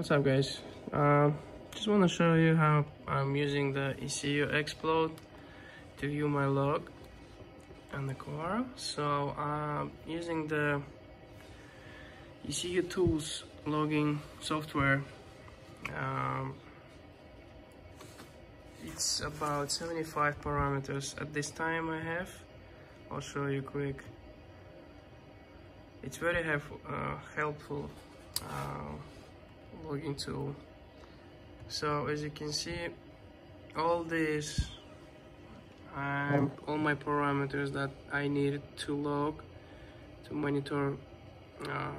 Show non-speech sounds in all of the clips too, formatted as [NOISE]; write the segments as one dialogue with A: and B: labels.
A: What's up guys? Uh, just want to show you how I'm using the ECUxPlot to view my log on the car. So I'm using the ECU Tools logging software. Um, it's about 75 parameters at this time I have. I'll show you quick. It's very have, uh, helpful uh, logging tool so as you can see all this um, all my parameters that I need to log to monitor uh,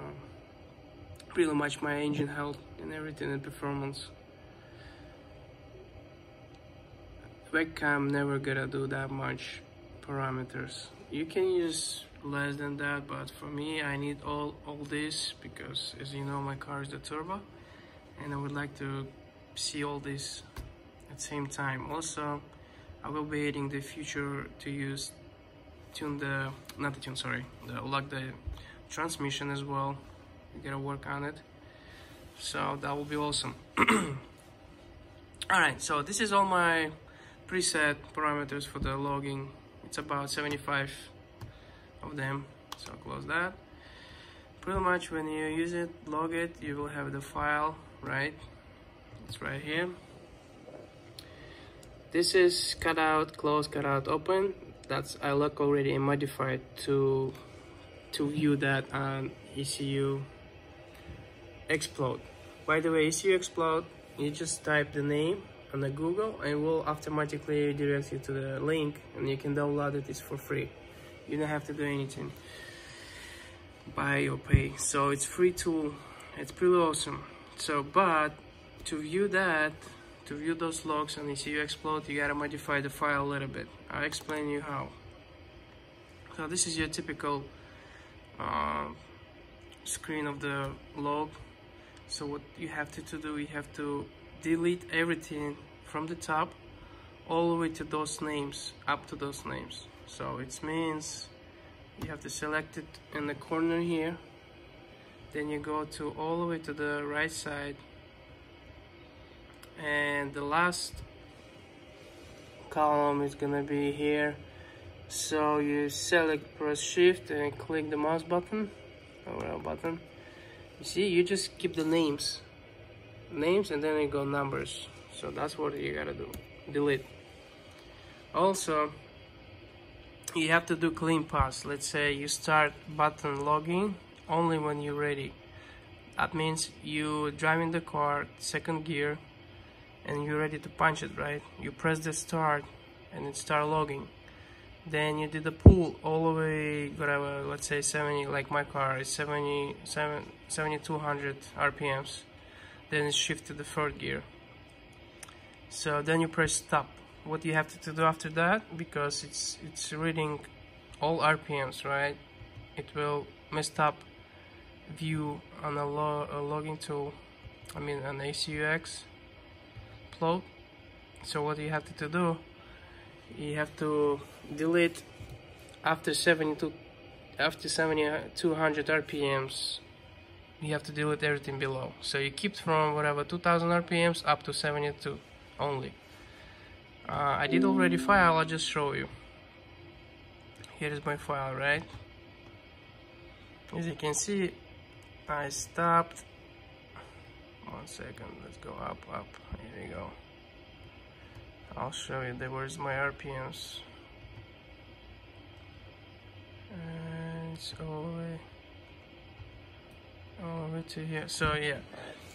A: pretty much my engine health and everything and performance. VAG-COM never gonna do that much parameters. You can use less than that but for me I need all all this because as you know my car is the turbo and I would like to see all this at the same time. Also I will be adding the future to use tune the not the tune sorry the lock the transmission as well. We gotta work on it. So that will be awesome. [CLEARS THROAT] All right so this is all my preset parameters for the logging. It's about 75 of them. So close that. Pretty much when you use it log it you will have the file right? It's right here. This is cut out close cut out open. That's I look already modified to to view that on ECU explode. By the way ECUxPlot you just type the name on the Google and it will automatically direct you to the link and you can download it it's for free. You don't have to do anything. Buy or pay. So it's free tool. It's pretty awesome so but to view that to view those logs on ECUxPlot you gotta modify the file a little bit. I'll explain you how. So this is your typical uh, screen of the log. So what you have to, to do you have to delete everything from the top all the way to those names up to those names. So it means you have to select it in the corner here then you go to all the way to the right side. And the last column is gonna be here. So you select press shift and click the mouse button or button. You see you just keep the names names and then you go numbers. So that's what you gotta do delete. Also you have to do clean pass. Let's say you start button logging only when you're ready. That means you driving the car second gear and you're ready to punch it right? You press the start and it start logging. Then you did the pull all the way whatever let's say 70 like my car is 70 7200 rpms then it shift to the third gear. So then you press stop. What you have to do after that? Because it's it's reading all RPMs right? It will mess up view on a, lo a logging tool I mean an ACUX plot. So what you have to do you have to delete after 72 after 7200 RPMs you have to delete everything below. So you keep from whatever 2000 RPMs up to 72 only. Uh, I did already file I'll just show you. Here is my file right? As you can see I stopped. One second let's go up up. Here we go. I'll show you there where's my RPMs and it's all the way all the way to here. So yeah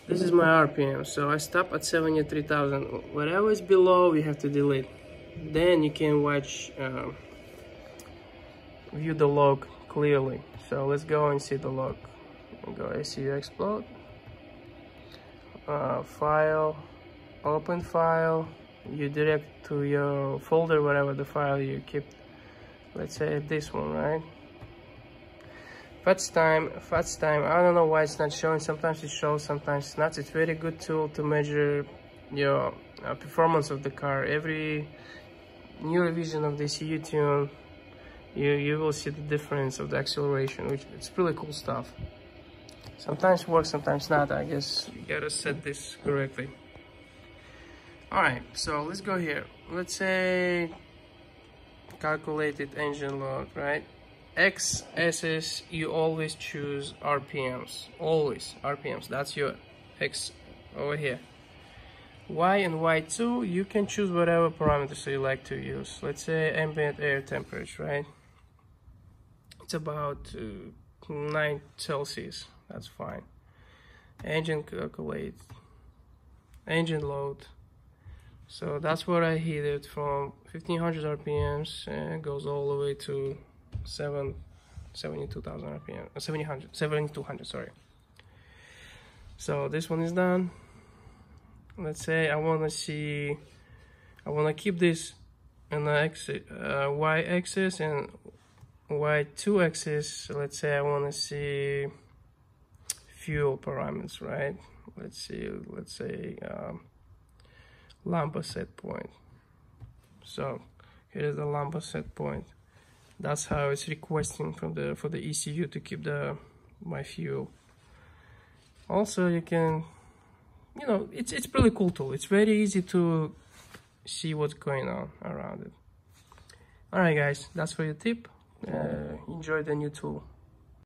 A: this is my RPM so I stop at 73,000 whatever is below we have to delete. Then you can watch uh, view the log clearly. So let's go and see the log go ECUxPlot uh, file open file you direct to your folder whatever the file you keep let's say this one right Fetch time, fetch time, I don't know why it's not showing, sometimes it shows, sometimes it's not. It's very good tool to measure your uh, performance of the car. Every new revision of the ECU tune, you, you will see the difference of the acceleration, which it's really cool stuff. Sometimes works sometimes not I guess. You gotta set this correctly. All right so let's go here. Let's say calculated engine load right? X SS you always choose RPMs always RPMs that's your X over here. Y and Y2 you can choose whatever parameters you like to use. Let's say ambient air temperature right? It's about uh, 9 Celsius. That's fine. Engine calculate engine load. So that's what I it from 1500 RPMs and goes all the way to 7 72,000 RPM 700 7200 sorry. So this one is done. Let's say I want to see I want to keep this in the x uh, y axis and y2 axis let's say I want to see fuel parameters right? Let's see let's say um, lambda set point. So here is the lambda set point. That's how it's requesting from the for the ECU to keep the my fuel. Also you can you know it's it's pretty cool tool. It's very easy to see what's going on around it. All right guys that's for your tip uh, enjoy the new tool